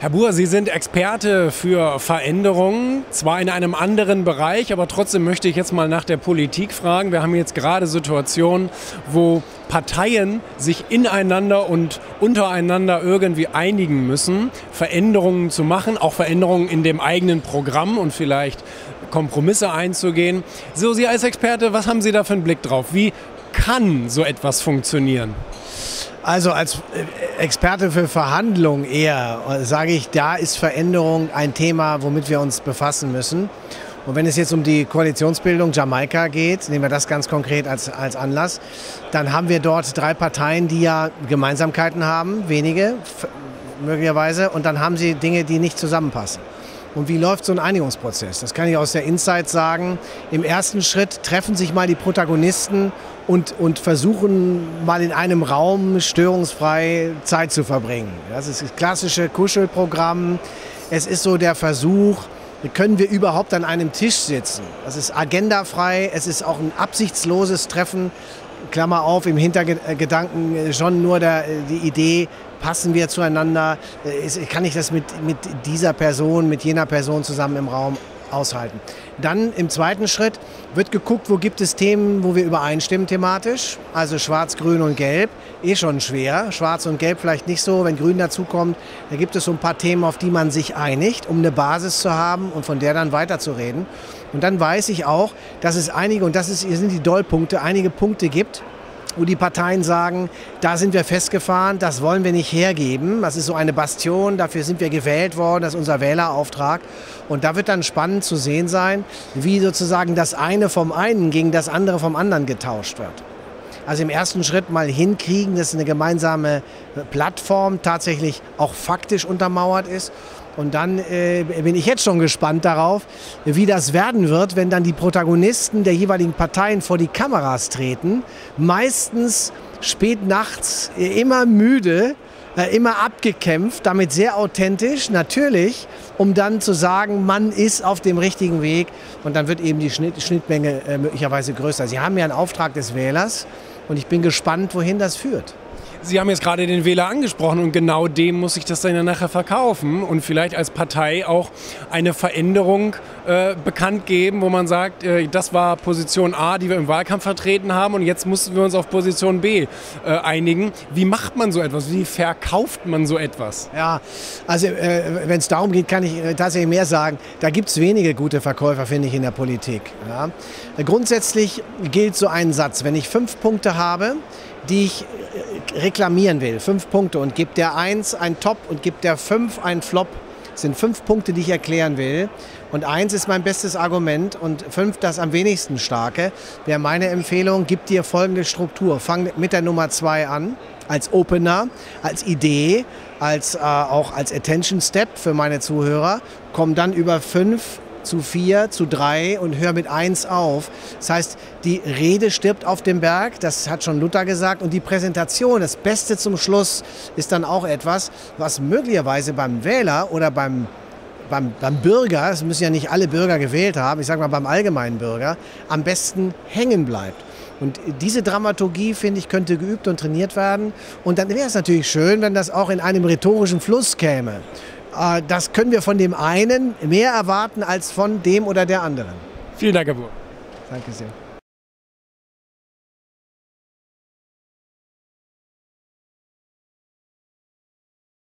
Herr Buhr, Sie sind Experte für Veränderungen, zwar in einem anderen Bereich, aber trotzdem möchte ich jetzt mal nach der Politik fragen. Wir haben jetzt gerade Situationen, wo Parteien sich ineinander und untereinander irgendwie einigen müssen, Veränderungen zu machen, auch Veränderungen in dem eigenen Programm und vielleicht Kompromisse einzugehen. So, Sie als Experte, was haben Sie da für einen Blick drauf? Wie kann so etwas funktionieren? Also als äh, Experte für Verhandlungen eher äh, sage ich, da ist Veränderung ein Thema, womit wir uns befassen müssen. Und wenn es jetzt um die Koalitionsbildung Jamaika geht, nehmen wir das ganz konkret als, als Anlass, dann haben wir dort drei Parteien, die ja Gemeinsamkeiten haben, wenige möglicherweise, und dann haben sie Dinge, die nicht zusammenpassen. Und wie läuft so ein Einigungsprozess? Das kann ich aus der Insight sagen. Im ersten Schritt treffen sich mal die Protagonisten und, und versuchen mal in einem Raum störungsfrei Zeit zu verbringen. Das ist das klassische Kuschelprogramm. Es ist so der Versuch, können wir überhaupt an einem Tisch sitzen? Das ist agendafrei, es ist auch ein absichtsloses Treffen. Klammer auf, im Hintergedanken schon nur der, die Idee, passen wir zueinander, kann ich das mit, mit dieser Person, mit jener Person zusammen im Raum aushalten. Dann im zweiten Schritt wird geguckt, wo gibt es Themen, wo wir übereinstimmen thematisch. Also Schwarz, Grün und Gelb. Eh schon schwer. Schwarz und Gelb vielleicht nicht so. Wenn Grün dazukommt, da gibt es so ein paar Themen, auf die man sich einigt, um eine Basis zu haben und von der dann weiterzureden. Und dann weiß ich auch, dass es einige, und das ist, hier sind die Dollpunkte, einige Punkte gibt, wo die Parteien sagen, da sind wir festgefahren, das wollen wir nicht hergeben. Das ist so eine Bastion, dafür sind wir gewählt worden, das ist unser Wählerauftrag. Und da wird dann spannend zu sehen sein, wie sozusagen das eine vom einen gegen das andere vom anderen getauscht wird. Also im ersten Schritt mal hinkriegen, dass eine gemeinsame Plattform tatsächlich auch faktisch untermauert ist. Und dann äh, bin ich jetzt schon gespannt darauf, wie das werden wird, wenn dann die Protagonisten der jeweiligen Parteien vor die Kameras treten. Meistens spät nachts, äh, immer müde, äh, immer abgekämpft, damit sehr authentisch, natürlich, um dann zu sagen, man ist auf dem richtigen Weg und dann wird eben die Schnitt, Schnittmenge äh, möglicherweise größer. Sie haben ja einen Auftrag des Wählers und ich bin gespannt, wohin das führt. Sie haben jetzt gerade den Wähler angesprochen und genau dem muss ich das dann ja nachher verkaufen und vielleicht als Partei auch eine Veränderung äh, bekannt geben, wo man sagt, äh, das war Position A, die wir im Wahlkampf vertreten haben und jetzt mussten wir uns auf Position B äh, einigen. Wie macht man so etwas? Wie verkauft man so etwas? Ja, also äh, wenn es darum geht, kann ich äh, tatsächlich mehr sagen. Da gibt es wenige gute Verkäufer, finde ich, in der Politik. Ja. Grundsätzlich gilt so ein Satz, wenn ich fünf Punkte habe, die ich äh, reklamieren will, fünf Punkte und gibt der eins ein Top und gibt der fünf ein Flop, das sind fünf Punkte, die ich erklären will. Und eins ist mein bestes Argument und fünf das am wenigsten starke. Wäre meine Empfehlung, gib dir folgende Struktur. Fang mit der Nummer zwei an, als Opener, als Idee, als äh, auch als Attention Step für meine Zuhörer. Komm dann über fünf zu vier, zu drei und hör mit eins auf. Das heißt, die Rede stirbt auf dem Berg, das hat schon Luther gesagt, und die Präsentation, das Beste zum Schluss, ist dann auch etwas, was möglicherweise beim Wähler oder beim beim, beim Bürger, es müssen ja nicht alle Bürger gewählt haben, ich sage mal beim allgemeinen Bürger, am besten hängen bleibt. Und diese Dramaturgie, finde ich, könnte geübt und trainiert werden. Und dann wäre es natürlich schön, wenn das auch in einem rhetorischen Fluss käme. Äh, das können wir von dem einen mehr erwarten als von dem oder der anderen. Vielen Dank, Herr Buhr. Danke sehr.